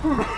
Huh.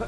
Ha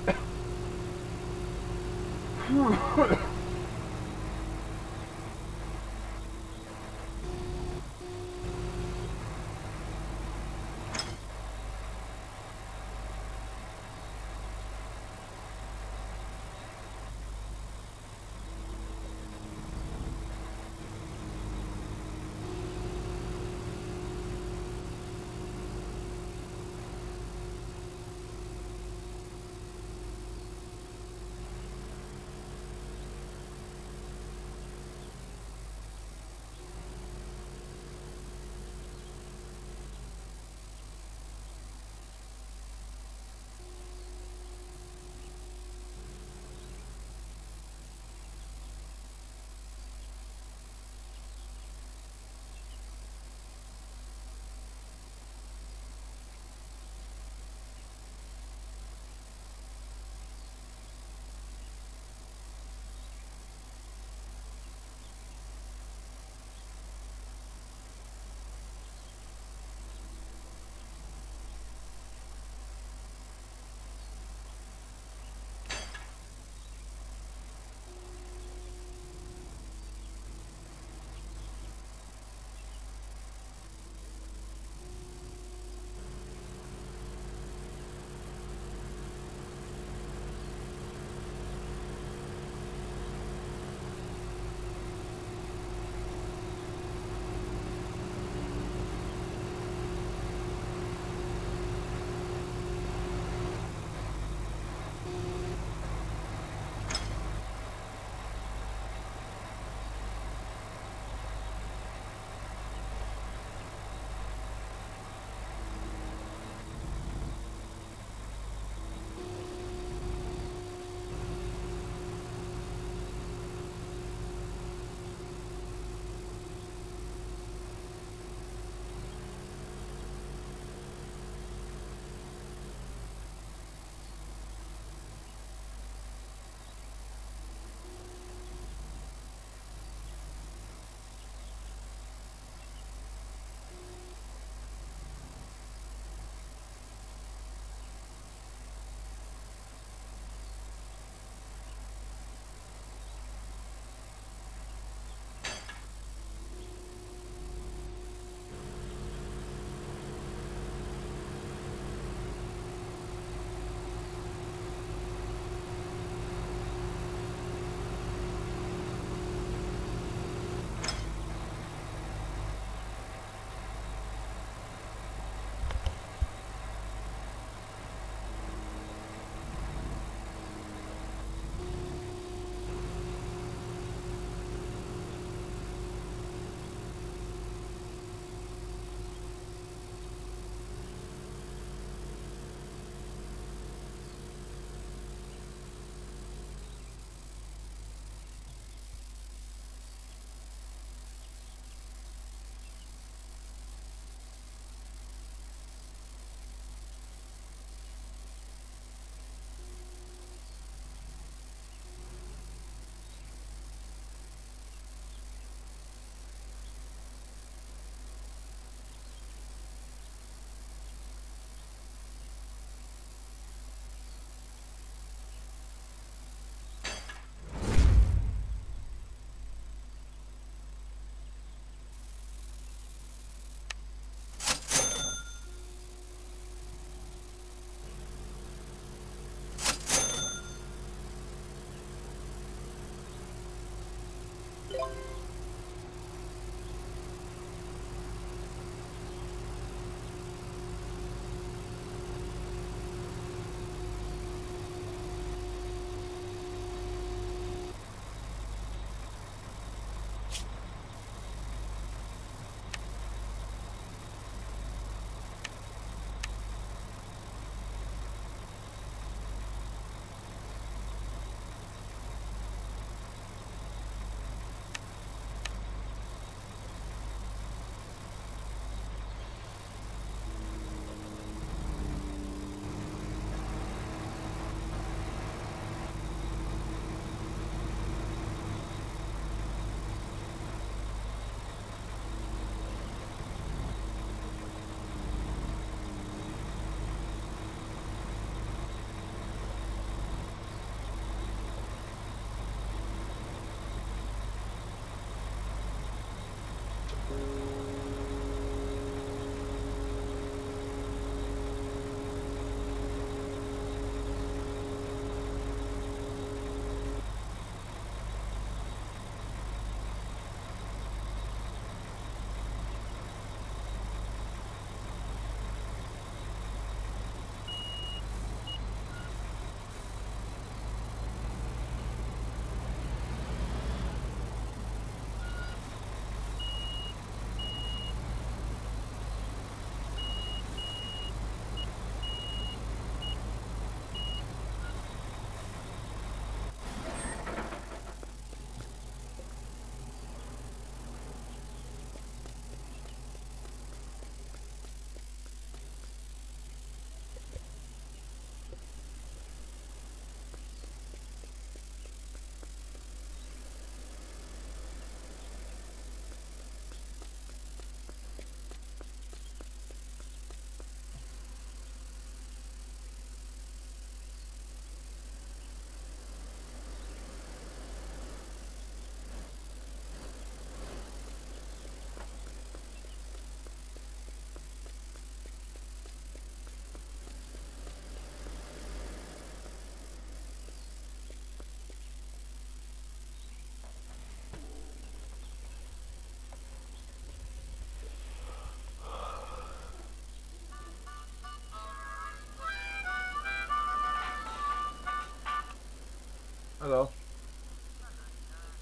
Hello.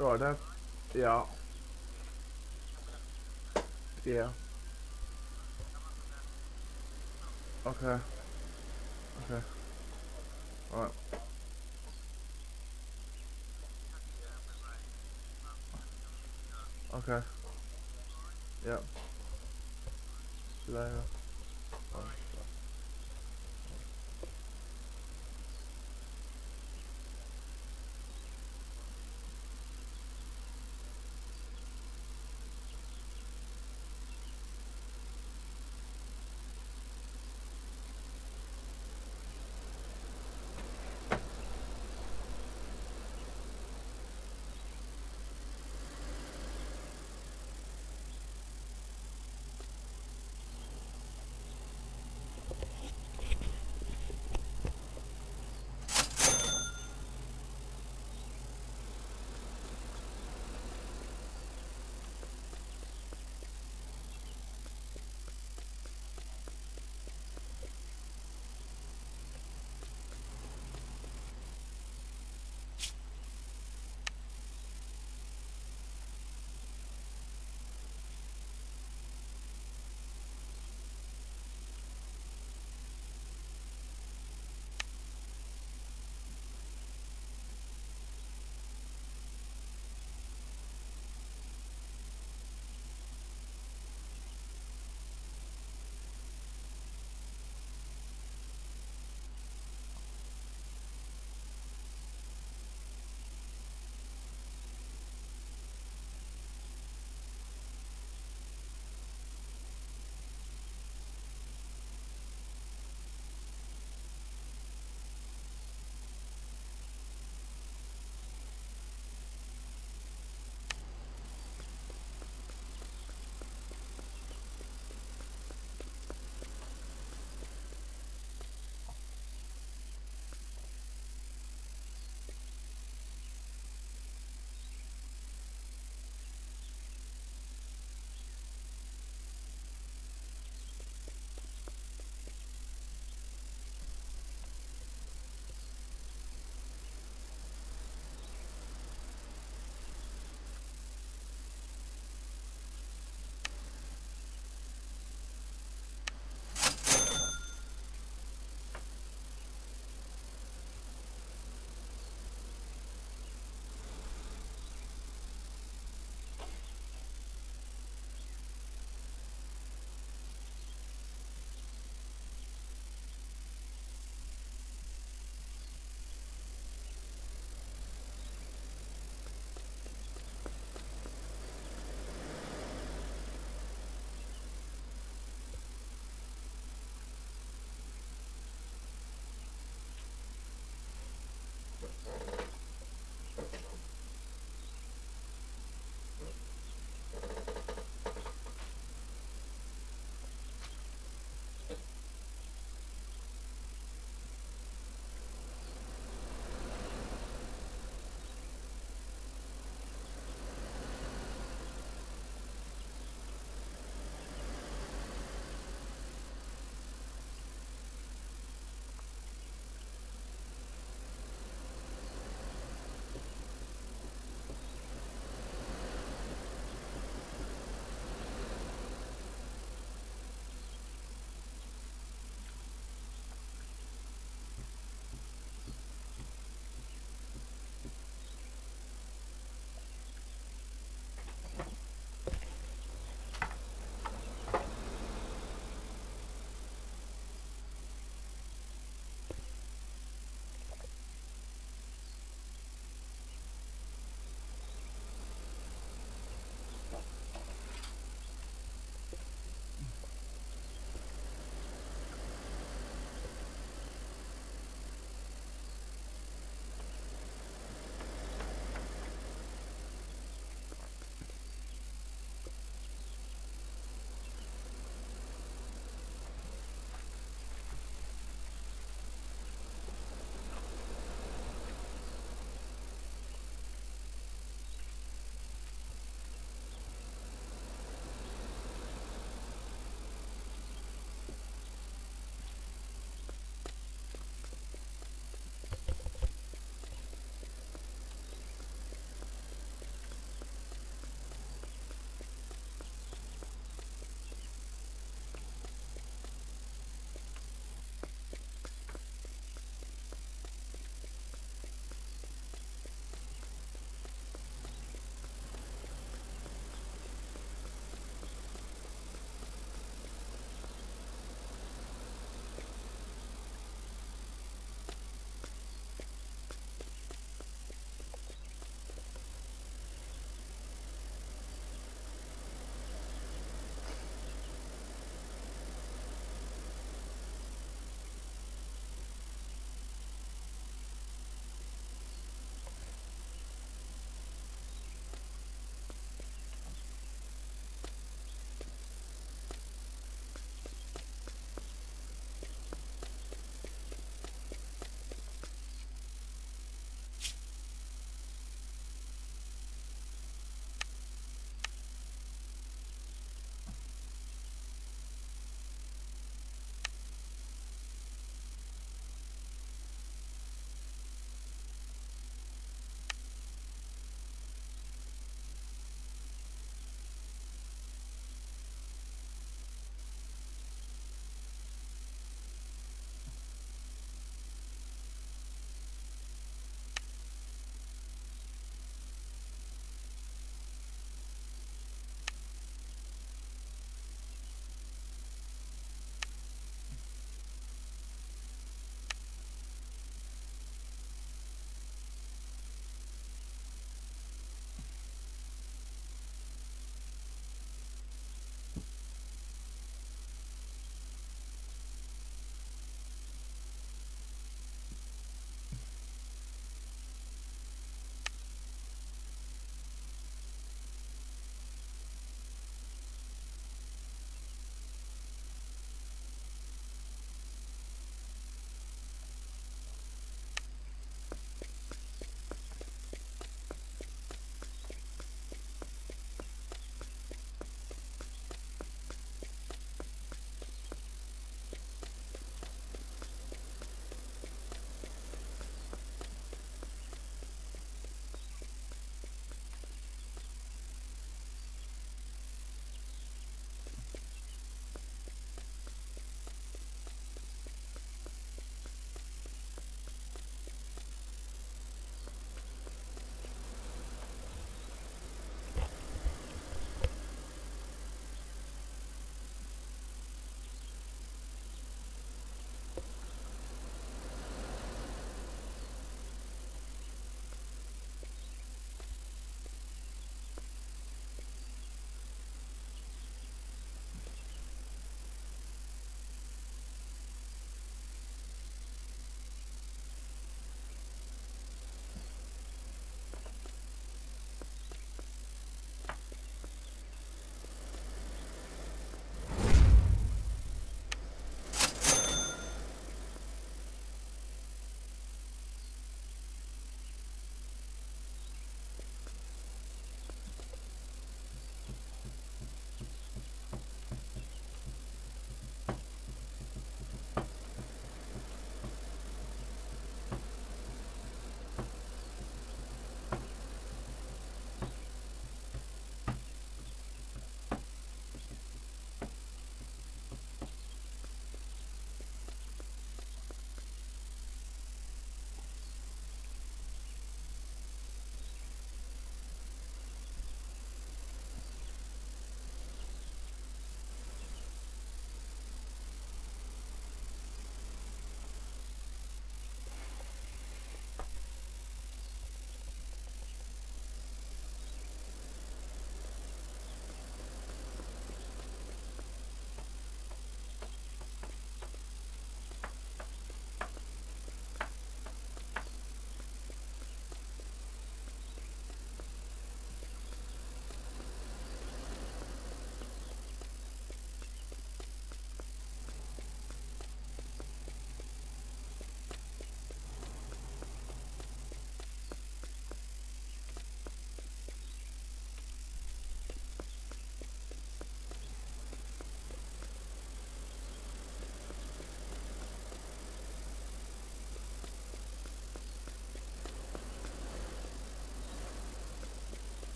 Alright, Dad. Yeah. Yeah. Okay. Okay. Alright. Okay. Yep. See later.